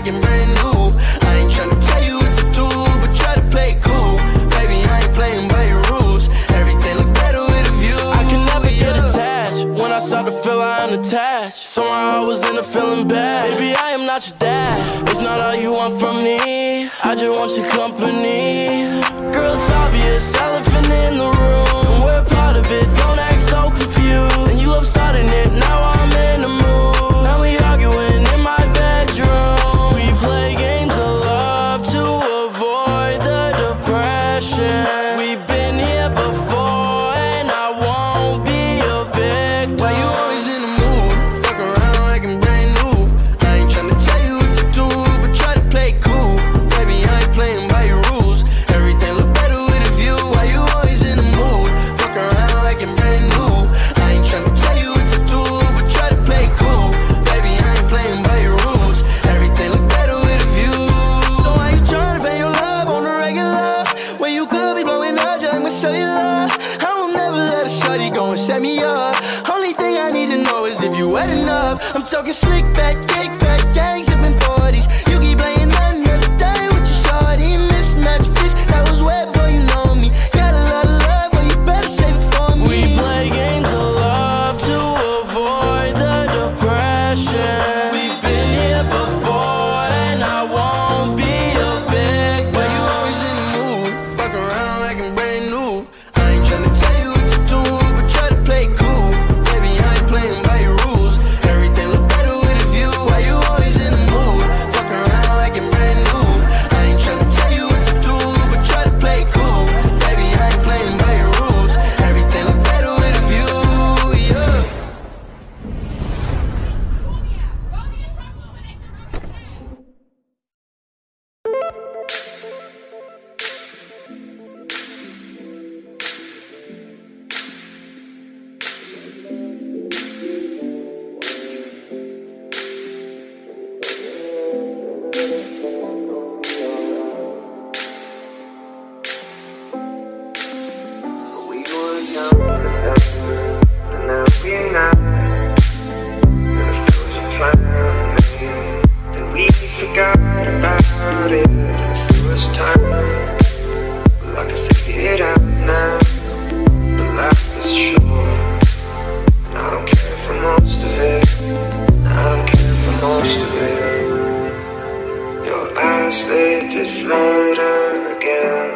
like it brand new. I ain't tryna tell you what to do, but try to play cool. Baby, I ain't playing by your rules. Everything look better with a view. I can never yeah. get attached. When I start to feel I am attached, somehow I was in a feeling bad. Baby, I am not your dad. It's not all you want from me. I just want your company. Girl, it's obvious. I talking slick back, kick faded flutter again.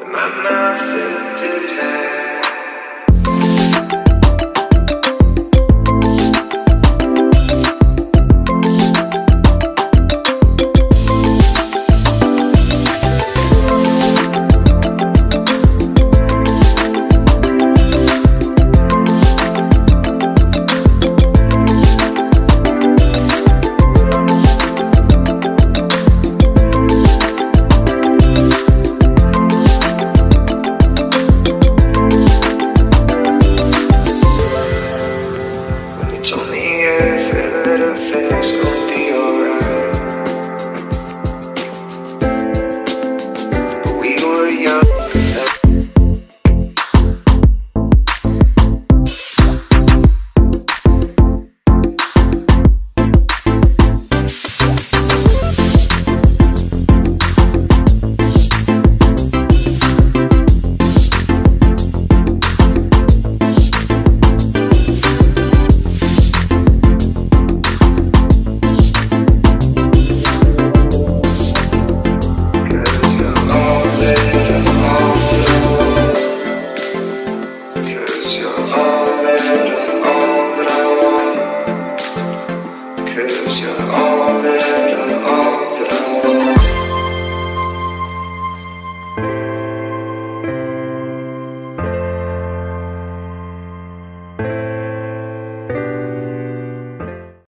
And my mouth filled